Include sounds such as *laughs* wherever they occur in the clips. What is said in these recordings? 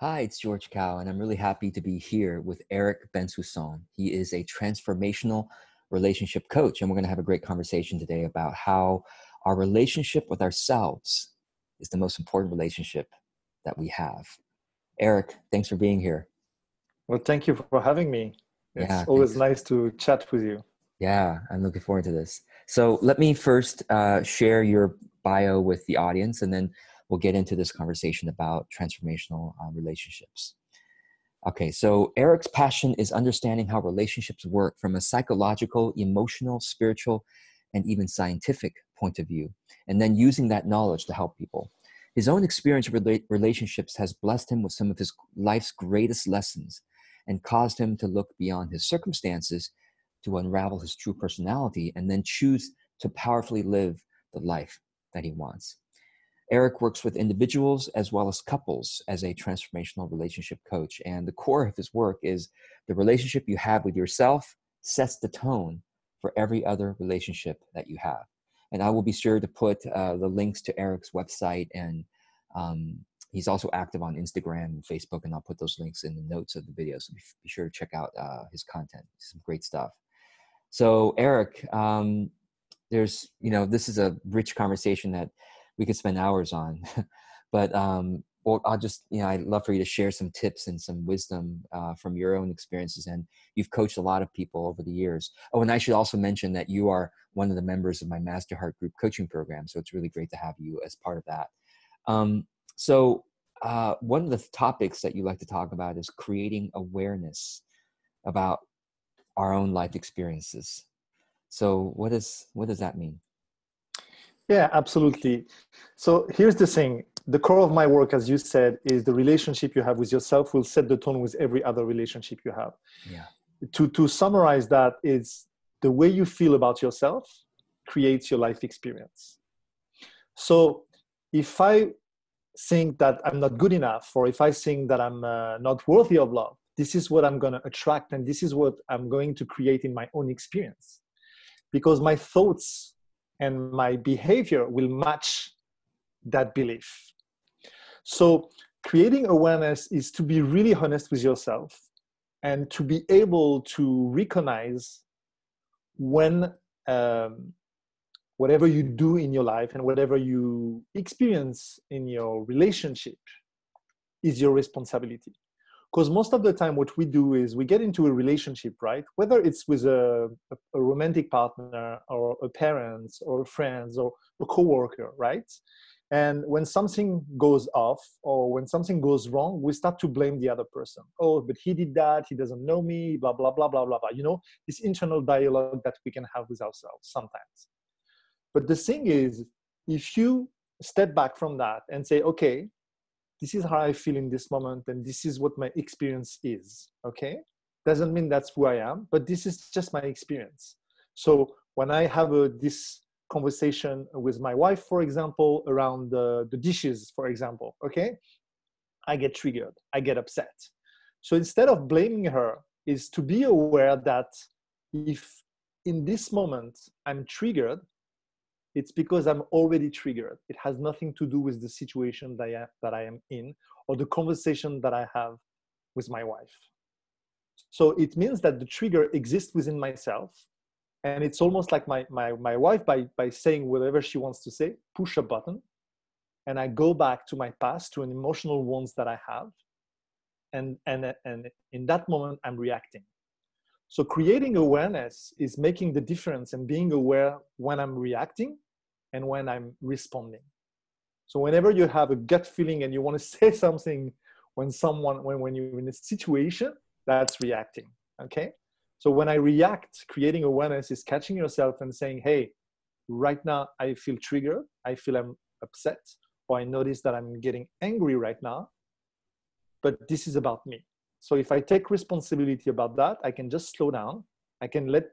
Hi, it's George Kao, and I'm really happy to be here with Eric Bensoussan. He is a transformational relationship coach, and we're going to have a great conversation today about how our relationship with ourselves is the most important relationship that we have. Eric, thanks for being here. Well, thank you for having me. It's yeah, always thanks. nice to chat with you. Yeah, I'm looking forward to this. So, let me first uh, share your bio with the audience, and then we'll get into this conversation about transformational uh, relationships. Okay, so Eric's passion is understanding how relationships work from a psychological, emotional, spiritual, and even scientific point of view, and then using that knowledge to help people. His own experience with relationships has blessed him with some of his life's greatest lessons and caused him to look beyond his circumstances to unravel his true personality and then choose to powerfully live the life that he wants. Eric works with individuals as well as couples as a transformational relationship coach. And the core of his work is the relationship you have with yourself sets the tone for every other relationship that you have. And I will be sure to put uh, the links to Eric's website and um, he's also active on Instagram and Facebook, and I'll put those links in the notes of the video. So be, sure to check out uh, his content. Some great stuff. So Eric, um, there's you know this is a rich conversation that we could spend hours on, *laughs* but um, well, I'll just you know I'd love for you to share some tips and some wisdom uh, from your own experiences. And you've coached a lot of people over the years. Oh, and I should also mention that you are one of the members of my MasterHeart Group coaching program. So it's really great to have you as part of that. Um, so, uh, one of the topics that you like to talk about is creating awareness about our own life experiences. So, what does what does that mean? Yeah, absolutely. So here's the thing: the core of my work, as you said, is the relationship you have with yourself will set the tone with every other relationship you have. Yeah. To to summarize that is the way you feel about yourself creates your life experience. So if I think that I'm not good enough, or if I think that I'm uh, not worthy of love, this is what I'm going to attract, and this is what I'm going to create in my own experience. Because my thoughts and my behavior will match that belief. So, creating awareness is to be really honest with yourself and to be able to recognize when um, whatever you do in your life and whatever you experience in your relationship is your responsibility because most of the time what we do is we get into a relationship right? Whether it's with a, a, romantic partner or a parent or friends or a coworker right? And when something goes off or when something goes wrong we start to blame the other person. Oh but he did that he doesn't know me blah blah blah blah blah blah you know? This internal dialogue that we can have with ourselves sometimes. But the thing is, if you step back from that and say, okay, this is how I feel in this moment, and this is what my experience is, okay? Doesn't mean that's who I am, but this is just my experience. So when I have a, this conversation with my wife, for example, around the, the dishes, for example, okay? I get triggered, I get upset. So instead of blaming her, is to be aware that if in this moment I'm triggered, it's because I'm already triggered. It has nothing to do with the situation that I, that I am in or the conversation that I have with my wife. So it means that the trigger exists within myself. And it's almost like my, my, my wife, by, by saying whatever she wants to say, push a button. And I go back to my past, to an emotional wounds that I have. And, and, and in that moment, I'm reacting. So creating awareness is making the difference and being aware when I'm reacting and when I'm responding. So whenever you have a gut feeling and you want to *laughs* say something when someone, when, when you're in a situation, that's reacting, okay? So when I react, creating awareness is catching yourself and saying, hey, right now I feel triggered, I feel I'm upset, or I notice that I'm getting angry right now, but this is about me. So if I take responsibility about that, I can just slow down. I can let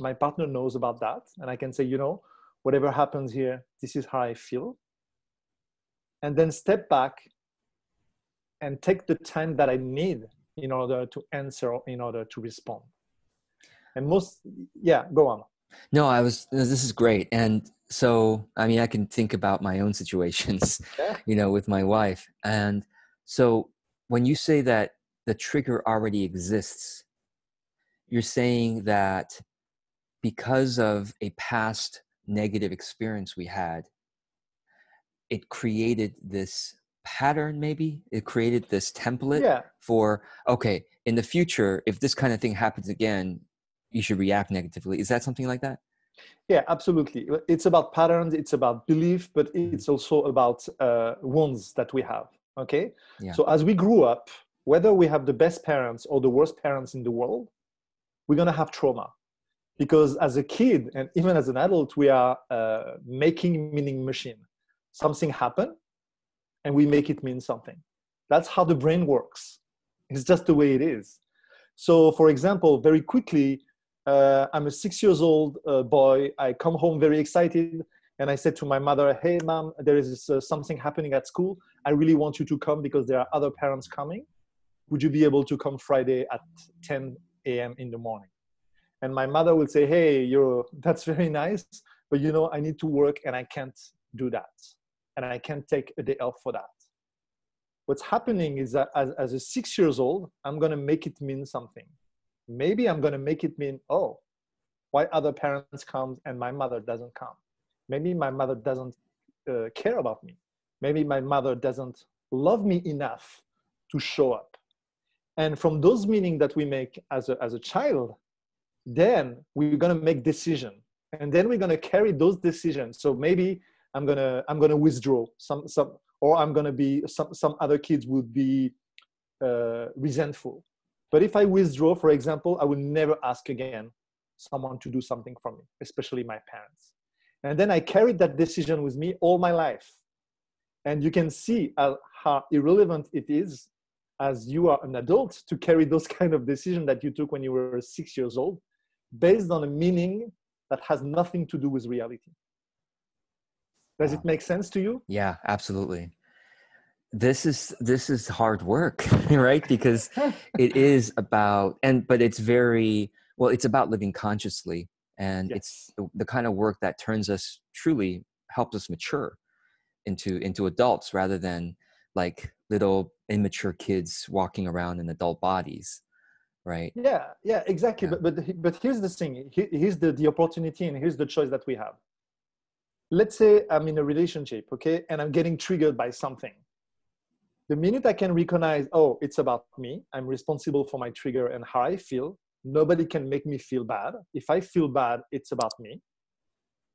my partner knows about that, and I can say, you know, whatever happens here, this is how I feel. And then step back and take the time that I need in order to answer, in order to respond. And most, yeah, go on. No, I was, this is great. And so, I mean, I can think about my own *laughs* situations, yeah. you know, with my wife. And so when you say that the trigger already exists, you're saying that because of a past negative experience we had, it created this pattern maybe? It created this template yeah. for okay in the future if this kind of thing happens again you should react negatively. Is that something like that? Yeah absolutely. It's about patterns it's about belief but it's also about uh, wounds that we have okay? Yeah. so as we grew up whether we have the best parents or the worst parents in the world we're going to have trauma because as a kid and even as an adult we are uh, making meaning machine. Something happen and we make it mean something. That's how the brain works. It's just the way it is. So for example very quickly uh, i'm a six years old uh, boy. I come home very excited and i said to my mother hey mom there is uh, something happening at school. I really want you to come because there are other parents coming. Would you be able to come friday at 10 a.m in the morning and my mother would say hey you're *laughs* that's very nice but you know i need to work and i can't do that and I can't take a day off for that. What's happening is that as, as a six years old, I'm going to make it mean something. Maybe I'm going to make it mean, oh, why other parents come and my mother doesn't come? Maybe my mother doesn't uh, care about me. Maybe my mother doesn't love me enough to show up. And from those meaning that we make as a, as a child, then we're going to make decision and then we're going to carry those decisions. So maybe I'm gonna I'm gonna withdraw some some or I'm gonna be some some other kids would be uh, resentful. But if I withdraw, for example, I will never ask again someone to do something for me, especially my parents. And then I carried that decision with me all my life. And you can see how, how irrelevant it is as you are an adult to carry those *laughs* kind of decisions that you took when you were six years old based on a meaning that has nothing to do with reality. Does it make sense to you? Yeah, absolutely. This is this is hard work, *laughs* right? Because *laughs* it is about and but it's very well, it's about living consciously and yes. it's the, the kind of work that turns us truly helps us mature into into adults rather than like little immature kids walking around in adult bodies right yeah yeah exactly yeah. but but but here's the thing here's the the opportunity and here's the choice that we have let's say I'm in a relationship, okay, and I'm getting triggered by something. The minute I can recognize, oh, it's about me, I'm responsible for my trigger and how I feel, nobody can make me feel bad. If I feel bad, it's about me.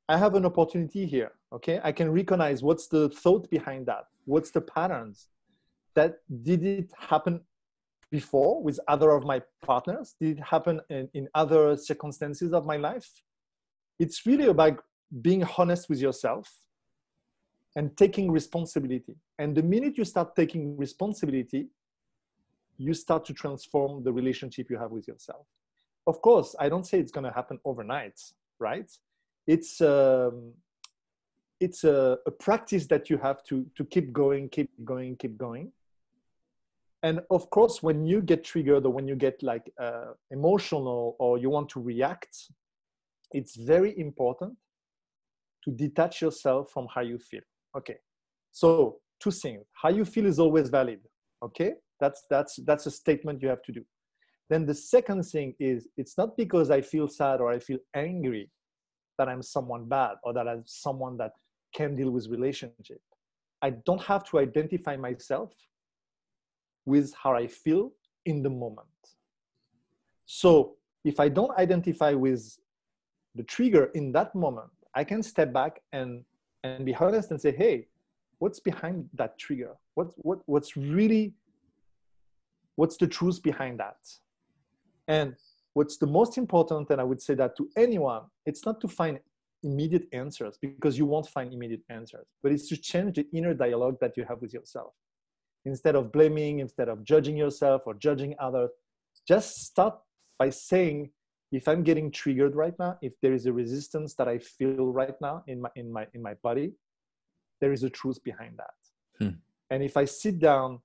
I have an opportunity here, okay? I can recognize what's the thought behind that, what's the patterns. That did it happen before with other of my partners? Did it happen in, in other circumstances of my life? It's really about being honest with yourself and taking responsibility. And the minute you start taking responsibility, you start to transform the relationship you have with yourself. Of course, I don't say it's going to happen overnight, right? It's um, it's a, a practice that you have to to keep going, keep going, keep going. And of course, when you get triggered or when you get like uh, emotional or you want to react, it's very important to detach yourself from how you feel. Okay. So two things. How you feel is always valid. Okay. That's that's that's a statement you have to do. Then the second thing is it's not because I feel sad or I feel angry that I'm someone bad or that I'm someone that can deal with relationship. I don't have to identify myself with how I feel in the moment. So if I don't identify with the trigger in that moment, I can step back and and be honest and say, hey, what's behind that trigger? What's what what's really what's the truth behind that? And what's the most important, and I would say that to anyone, it's not to find immediate answers because you won't find immediate answers, but it's to change the inner dialogue that you have with yourself. Instead of blaming, instead of judging yourself or judging others, just start by saying, if i'm getting triggered right now if there is a resistance that i feel right now in my in my in my body there is a truth behind that. Hmm. and if i sit down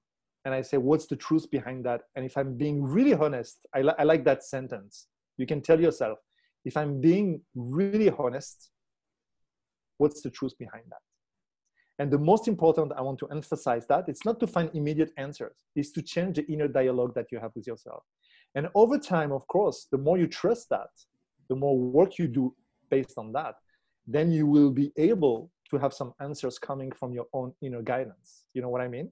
and i say what's the truth behind that? And if i'm being really honest I, li- I like that sentence. You can tell yourself if i'm being really honest what's the truth behind that And the most important, I want to emphasize that it's not to find immediate answers, it's to change the inner dialogue that you have with yourself. And over time, of course, the more you trust that, the more work you do based on that, then you will be able to have some answers coming from your own inner guidance. You know what I mean?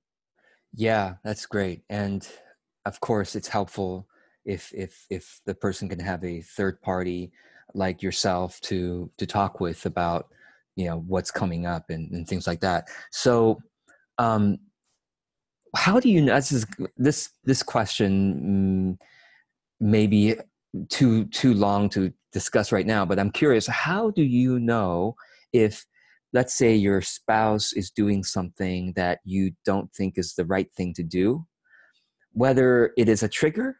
Yeah, that's great. And of course, it's helpful if if if the person can have a third party like yourself to to talk with about you know what's coming up and, and things like that. So, um, how do you know? This is this this question mm, maybe too too long to discuss right now but i'm curious how do you know if let's say your spouse is doing something that you don't think is the right thing to do whether it is a trigger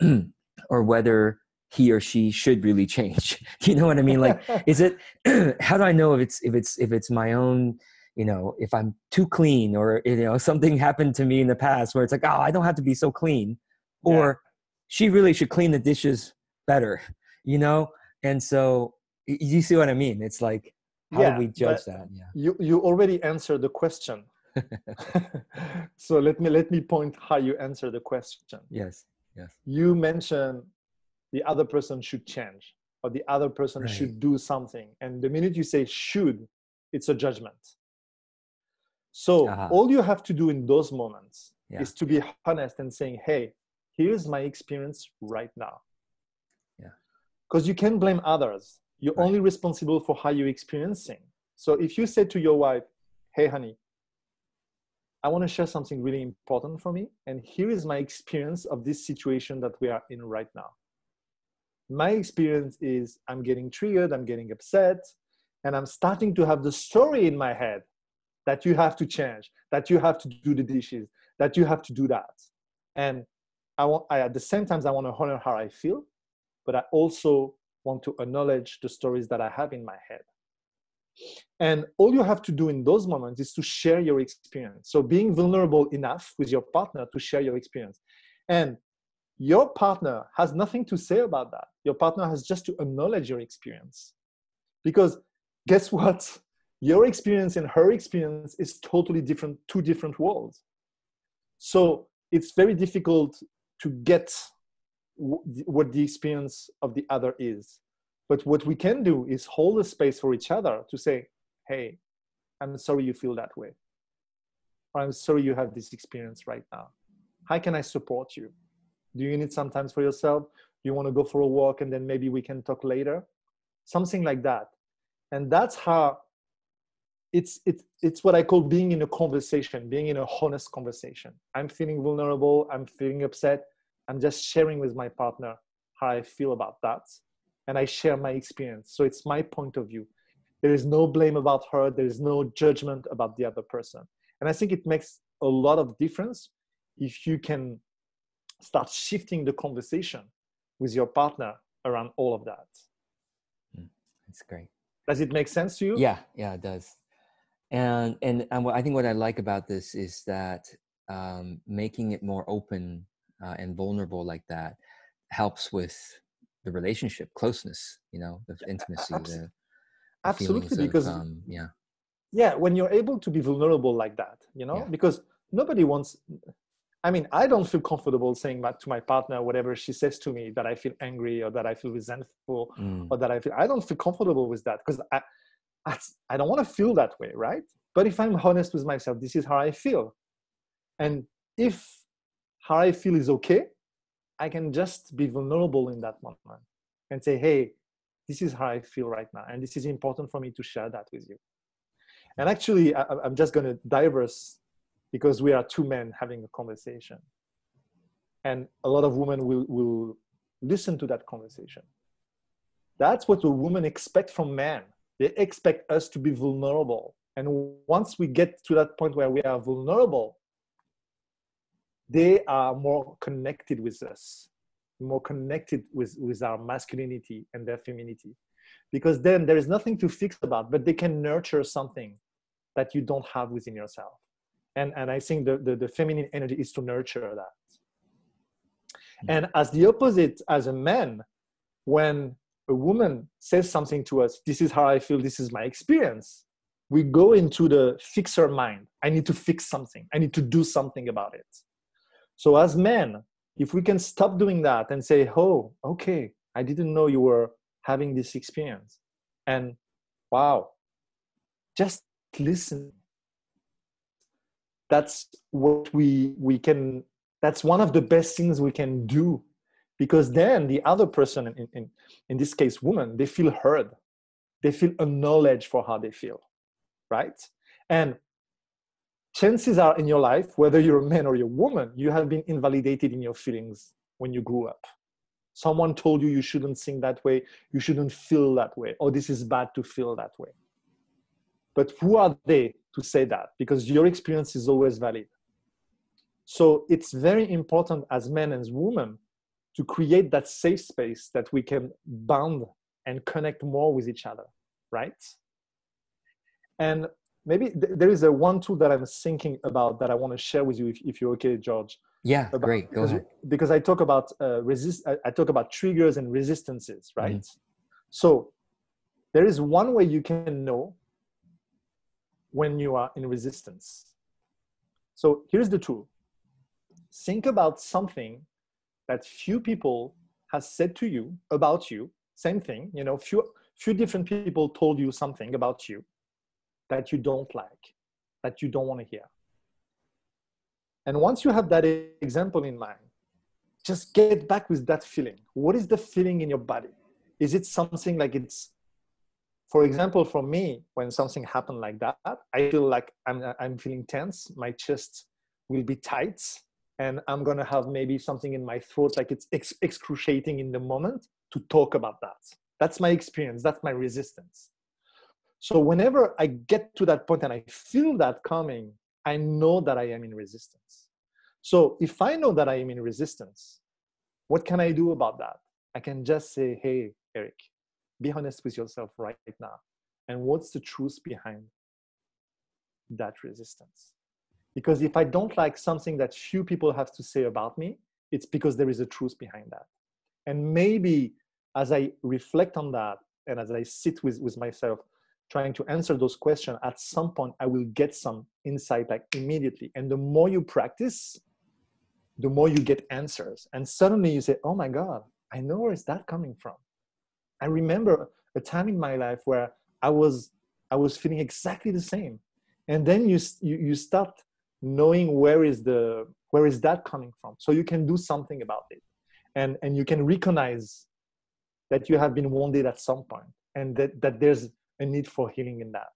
*clears throat* or whether he or she should really change *laughs* you know what i mean like *laughs* is it *clears throat* how do i know if it's if it's if it's my own you know if i'm too clean or you know *laughs* something happened to me in the past where it's like oh i don't have to be so clean or she really should clean the dishes better, you know? And so you see what I mean? It's like, how yeah, do we judge that? Yeah. You, you already answered the question. so let me, let me point how you answer the question. Yes. Yes. You mentioned the other person should change or the other person right. should do something. And the minute you say should, it's a judgment. So uh-huh. all you have to do in those moments yeah. is to be honest and saying, hey, here's my experience right now yeah because you can blame others you're right. only responsible for how you're experiencing so if you say to your wife hey honey i want to share something really important for me and here is my experience of this situation that we are in right now my experience is i'm getting triggered i'm getting upset and i'm starting to have the story in my head that you have to change that you have to do the dishes that you have to do that and I want, I, at the same time, I want to honor how I feel, but I also want to acknowledge the stories that I have in my head. And all you have to do in those moments is to share your experience. So being vulnerable enough with your partner to share your experience. And your partner has nothing to say about that. Your partner has just to acknowledge your experience. Because guess what? Your experience and her experience is totally different, two different worlds. So it's very difficult to get what the experience of the other is. But what we can do is hold a space for each other to say, hey, I'm sorry you feel that way. Or I'm sorry you have this experience right now. How can I support you? Do you need some time for yourself? You want to go for a walk and then maybe we can talk later? Something like that. And that's how it's it's it's what I call being in a conversation, being in a honest conversation. I'm feeling vulnerable. I'm feeling upset. I'm just sharing with my partner how I feel about that, and I share my experience. So it's my point of view. There is no blame about her. There is no judgment about the other person, and I think it makes a lot of difference if you can start shifting the conversation with your partner around all of that. Hmm, that's great. Does it make sense to you? Yeah, yeah, it does and and and what I think what I like about this is that um, making it more open uh, and vulnerable like that helps with the relationship closeness. You know, the intimacy. Abs- the, the absolutely, because of, um, yeah, yeah, when you're able to be vulnerable like that, you know, yeah. because nobody wants. I mean, I don't feel comfortable saying that to my partner whatever she says to me that I feel angry or that I feel resentful mm. or that I feel. I don't feel comfortable with that because I I don't want to feel that way, right? But if I'm honest with myself, this is how I feel. And if how I feel is okay, I can just be vulnerable in that moment and say, hey, this is how I feel right now. And this is important for me to share that with you. And actually, I, am just going to diverse because we are two men having a conversation. And a lot of women will, will listen to that conversation. That's what a woman expect from men they expect us to be vulnerable. And once we get to that point where we are vulnerable, they are more connected with us, more connected with, with our masculinity and their femininity. Because then there is nothing to fix about, but they can nurture something that you don't have within yourself. And, and I think the, the, the feminine energy is to nurture that. Hmm. And as the opposite, as a man, when a woman says something to us, this is how I feel, this is my experience, we go into the fixer mind. I need to fix something. I need to do something about it. So as men, if we can stop doing that and say, "Oh, okay, I didn't know you were having this experience," and wow, just listen. That's what we we can. That's one of the best things we can do, because then the other person, in in, in this case, woman, they feel heard, they feel acknowledged for how they feel, right? And chances are in your life, whether you're a man or you're a woman, you have been invalidated in your feelings when you grew up. Someone told you you shouldn't sing that way, you shouldn't feel that way, or this is bad to feel that way. But who are they to say that? Because your experience is always valid. So it's very important as men and women to create that safe space that we can bond and connect more with each other, right? And maybe th- there is a one tool that I'm thinking about that I want to share with you if, if you're okay, George. Yeah, about, great. Go because, ahead. Because I talk about uh, resist. I, I, talk about triggers and resistances, right? Mm-hmm. So there is one way you can know when you are in resistance. So here's the tool. Think about something that few people has said to you about you. Same thing, you know, few few different people told you something about you that you don't like, that you don't want to hear. And once you have that example in mind, just get back with that feeling. What is the feeling in your body? Is it something like it's, for example, for me, when something happened like that, I feel like I'm, I'm feeling tense, my chest will be tight, and I'm gonna have maybe something in my throat, like it's ex- excruciating in the moment to talk about that. That's my experience, that's my resistance. So whenever I get to that point and I feel that coming, I know that I am in resistance. So if I know that I am in resistance, what can I do about that? I can just say, hey, Eric, be honest with yourself right now. And what's the truth behind that resistance? Because if I don't like something that few people have to say about me, it's because there is a truth behind that. And maybe as I reflect on that and as I sit with, with myself, trying to answer those questions, at some point I will get some insight like immediately. And the more you practice, the more you get answers. And suddenly you say, oh my God, I know where is that coming from. I remember a time in my life where I was I was feeling exactly the same. And then you you, you start knowing where is the where is that coming from. So you can do something about it. And and you can recognize that you have been wounded at some point and that, that there's a need for healing in that.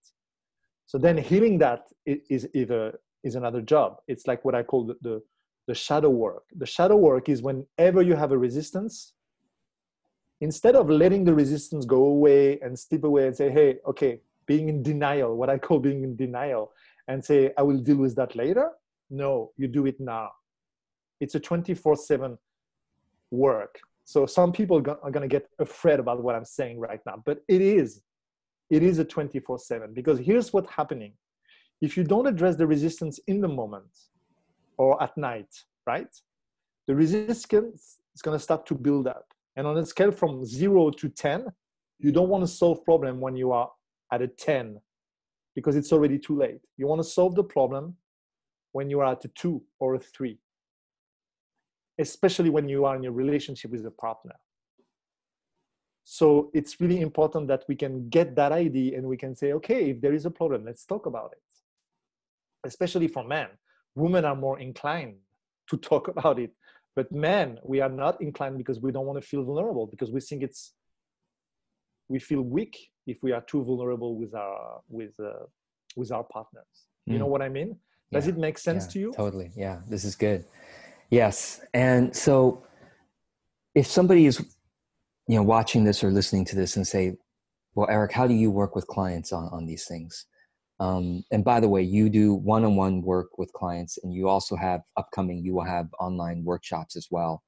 So then healing that is either is another job. It's like what I call the, the, the shadow work. The shadow work is whenever you have a resistance, instead of letting the resistance go away and slip away and say, hey, okay, being in denial, what I call being in denial, and say, I will deal with that later. No, you do it now. It's a 24 7 work. So some people are going to get afraid about what I'm saying right now, but it is it is a 24 7 because here's what's happening if you don't address the resistance in the moment or at night right the resistance is going to start to build up and on a scale from 0 to 10 you don't want to solve problem when you are at a 10 because it's already too late you want to solve the problem when you are at a 2 or a 3 especially when you are in a relationship with a partner so it's really important that we can get that ID and we can say, okay, if there is a problem, let's talk about it. Especially for men, women are more inclined to talk *laughs* about it. But men, we are not inclined because we don't want to feel vulnerable because we think it's we feel weak if we are too vulnerable with our with uh, with our partners. Mm. You know mm. what I mean? Does yeah. it make sense yeah, to you? Totally. Yeah, this is good. Yes, and so if somebody is you know watching this or listening to this and say well eric how do you work with clients on, on these things um, and by the way you do one-on-one work with clients and you also have upcoming you will have online workshops as well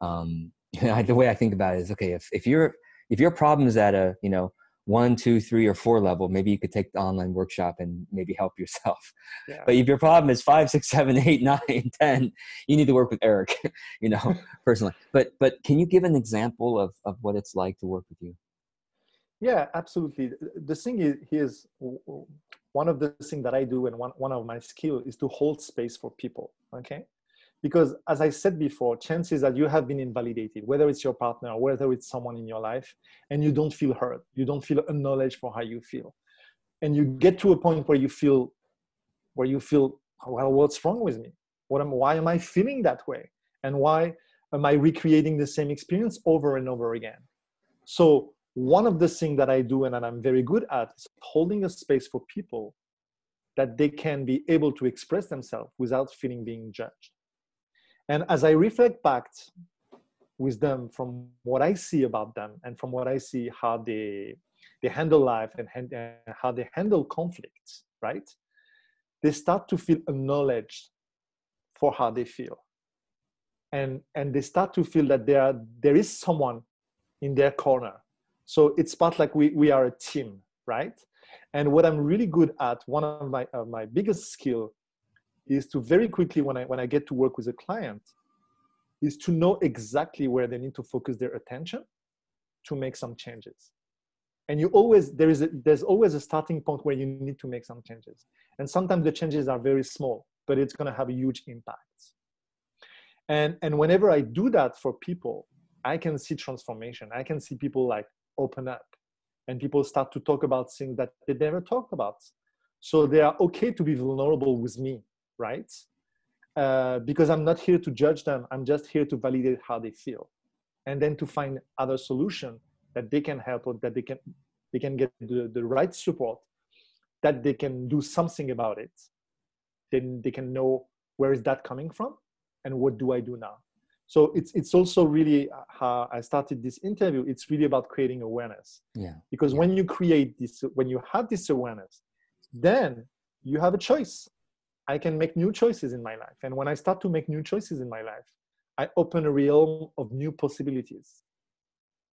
um, *laughs* the way i think about it is okay if, if you're if your problem is at a you know one two three or four level maybe you could take the online workshop and maybe help yourself yeah. but if your problem is five six seven eight *laughs* nine ten you need to work with eric *laughs* you know personally but but can you give an example of of what it's like to work with you Yeah, absolutely. The thing is, here's one of the things that I do, and one, one of my skill is to hold space for people. Okay, because as I said before, chances that you have been invalidated, whether it's your partner, whether it's someone in your life, and you don't feel heard, you don't feel acknowledged for how you feel, and you get to a point where you feel, where you feel, well, what's wrong with me? What am, why am I feeling that way? And why am I recreating the same experience over and over again? So one of the things that I do and that I'm very good at is holding a space for people that they can be able to express themselves without feeling being judged. And as I reflect back with them from what I see about them and from what I see how they they handle life and, and how they handle conflicts, right? They start to feel acknowledged for how they feel. And and they start to feel that there there is someone in their corner. So it's part like we, we are a team, right? And what I'm really good at, one of my, uh, my biggest skill is to very quickly when I when I get to work with a client is to know exactly where they need to focus their attention to make some changes. And you always there is a, there's always a starting point where you need to make some changes. And sometimes the changes are very small, but it's going to have a huge impact. And and whenever I do that for people, I can see transformation. I can see people like open up and people start to talk about things that they never talked about. So they are okay to be vulnerable with me right? Uh, because I'm not here to judge them. I'm just here to validate how they feel, and then to find other solution that they can help or that they can they can get the, the right support, that they can do something about it. Then they can know where is that coming from, and what do I do now. So it's it's also really uh, how I started this interview. It's really about creating awareness. Yeah. Because yeah. when you create this, when you have this awareness, then you have a choice I can make new choices in my life. And when I start to make new choices in my life, I open a realm of new possibilities.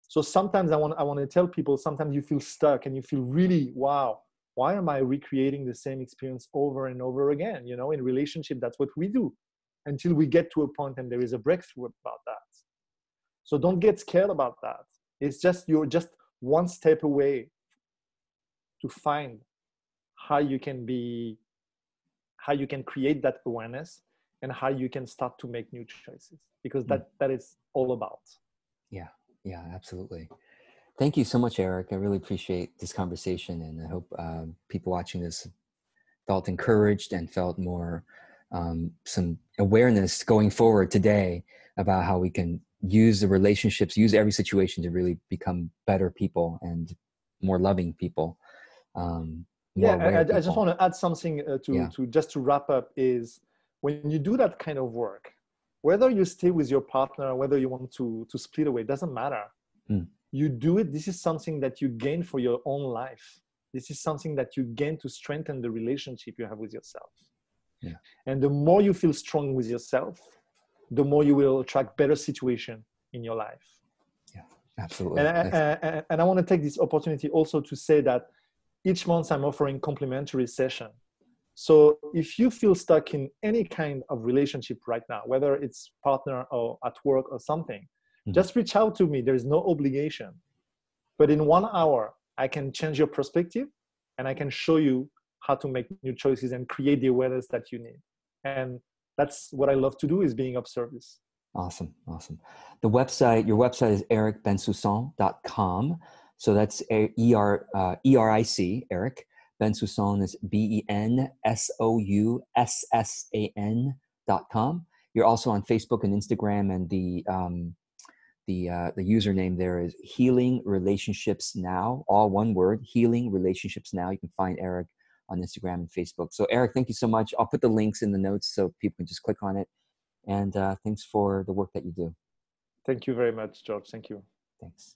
So sometimes I want, I want to tell people, sometimes you feel stuck and you feel really, wow, why am I recreating the same experience over and over again? You know, in relationship, that's what we do until we get to a point and there is a breakthrough about that. So don't get scared about that. It's just you're just one step away to find how you can be how you can create that awareness and how you can start to make new choices because that mm. that is all about yeah yeah absolutely thank you so much eric i really appreciate this conversation and i hope um, people watching this felt encouraged and felt more um, some awareness going forward today about how we can use the relationships use every situation to really become better people and more loving people um, yeah I, I, just want to add something uh, to, yeah. to just to wrap up is when you do that kind of work whether you stay with your partner whether you want to to split away doesn't matter mm. you do it this is something that you gain for your own life this is something that you gain to strengthen the relationship you have with yourself yeah. and the more you feel strong with yourself the more you will attract better situation in your life. Yeah absolutely. And, and, and i want to take this opportunity also to say that each month i'm offering complimentary session. So if you feel stuck in any kind of relationship right now whether it's partner or at work or something mm-hmm. just reach out to me. There's no obligation. But in one hour i can change your perspective and i can show you how to make new choices and create the awareness that you need and that's what i love to do is being of service awesome awesome the website your website is ericbensoussan.com so that's E R uh, E R I C Eric Bensoussan is B E N S O U S S A N dot com. You're also on Facebook and Instagram, and the um, the uh, the username there is Healing Relationships Now, all one word. Healing Relationships Now. You can find Eric on Instagram and Facebook. So Eric, thank you so much. I'll put the links in the notes so people can just click on it. And uh, thanks for the work that you do. Thank you very much, George. Thank you. Thanks.